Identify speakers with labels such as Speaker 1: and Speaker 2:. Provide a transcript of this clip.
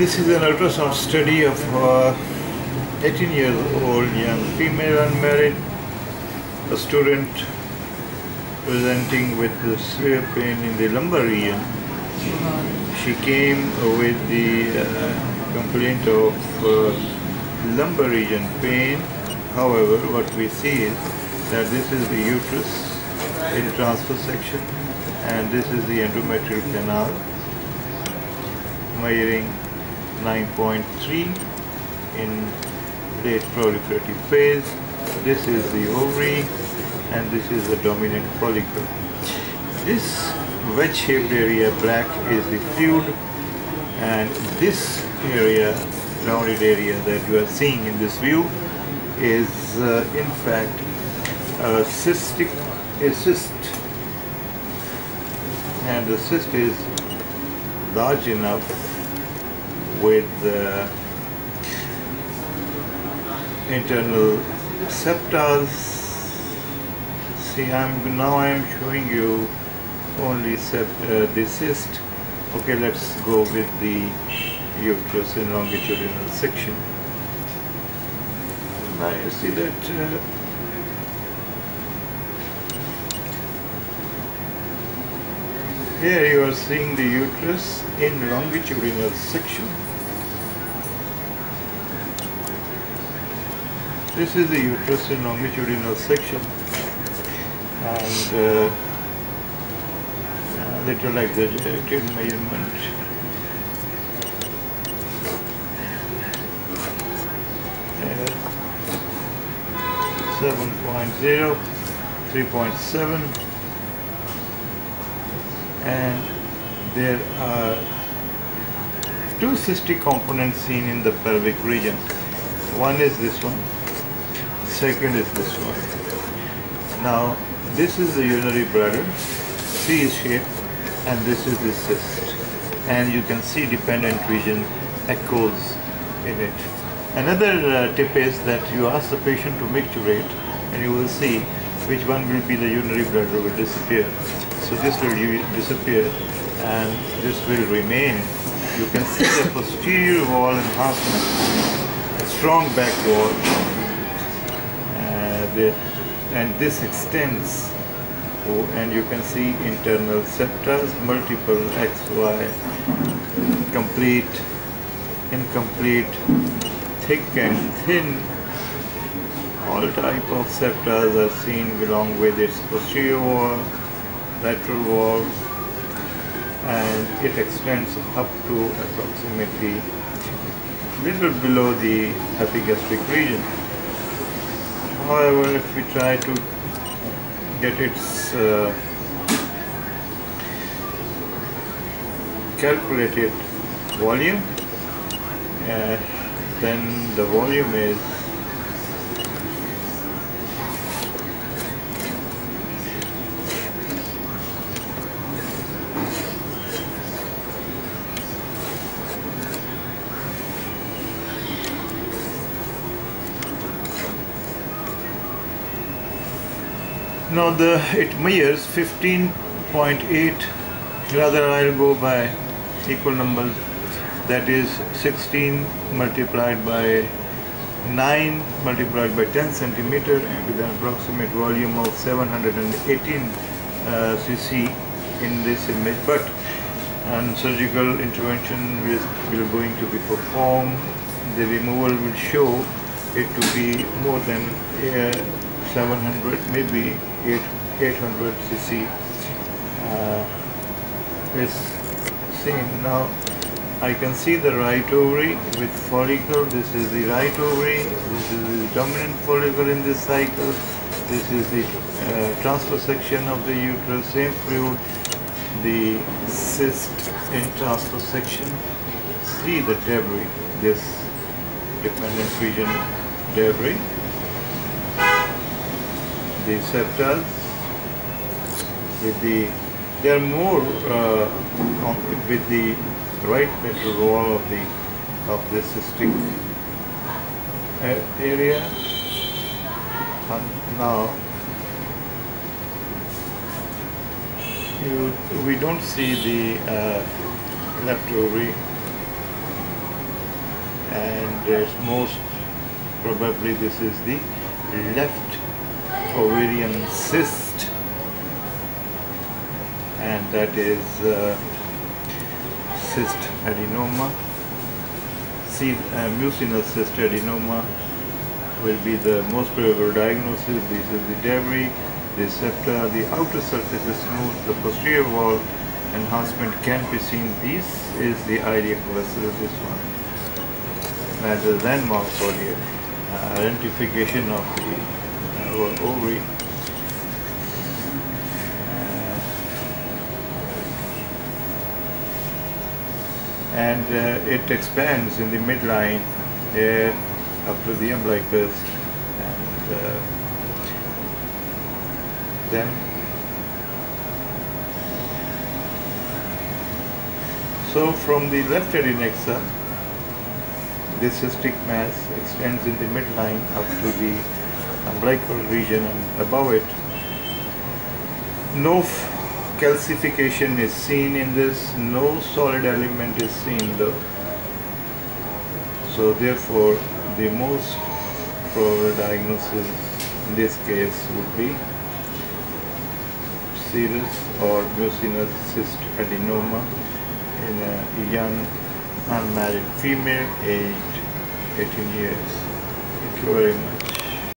Speaker 1: This is an ultrasound study of uh, 18 years old young female unmarried, a student presenting with severe pain in the lumbar region. She came with the uh, complaint of uh, lumbar region pain. However, what we see is that this is the uterus in transverse section and this is the endometrial canal measuring 9.3 in late proliferative phase. This is the ovary and this is the dominant follicle. This wedge-shaped area black is the fluid and this area, rounded area that you are seeing in this view is uh, in fact a cystic a cyst and the cyst is large enough with uh, internal septals. See, I'm now I'm showing you only sept, uh, the cyst. Okay, let's go with the uterus in longitudinal section. Now you see that uh, here you are seeing the uterus in longitudinal section. This is the uterus in longitudinal section and uh, a little exaggerated measurement. Uh, 7.0, 3.7 and there are two cystic components seen in the pelvic region. One is this one, second is this one. Now this is the urinary bladder, C is shape, and this is the cyst. And you can see dependent region echoes in it. Another uh, tip is that you ask the patient to micturate and you will see which one will be the urinary bladder will disappear. So this will disappear and this will remain. You can see the posterior wall enhancement, a strong back wall, uh, the, and this extends. Oh, and you can see internal septas, multiple XY, complete, incomplete, thick and thin. All type of septas are seen along with its posterior wall, lateral wall, and it extends up to approximately little below the epigastric region. However, if we try to get its uh, calculated volume, uh, then the volume is Now the it measures 15.8 rather I'll go by equal numbers. That is 16 multiplied by 9 multiplied by 10 centimeter and with an approximate volume of 718 uh, cc in this image. But and surgical intervention is will going to be performed. The removal will show it to be more than uh, 700 maybe 8, 800 cc. Uh, is seen now I can see the right ovary with follicle. This is the right ovary. This is the dominant follicle in this cycle. This is the uh, transverse section of the uterus. Same fluid. The cyst in transverse section. See the debris. This dependent region debris the septals with the they are more uh, with the right lateral wall of the of the cystic area. And now you we don't see the uh, left ovary. And most probably this is the left ovarian cyst. And that is uh, cyst adenoma. See, uh, mucinous cystadenoma will be the most probable diagnosis. This is the debris the septa the outer surface is smooth the posterior wall enhancement can be seen. This is the iliac vessel this one. As landmark for the identification of the uh, ovary and uh, it expands in the midline here up to the umbilicus and uh, then so from the left adnexa this cystic mass extends in the midline up to the umbilical region and above it no calcification is seen in this, no solid element is seen though. So therefore the most probable diagnosis in this case would be serous or mucinous cyst adenoma in a young unmarried female aged 18 years. Thank you very much.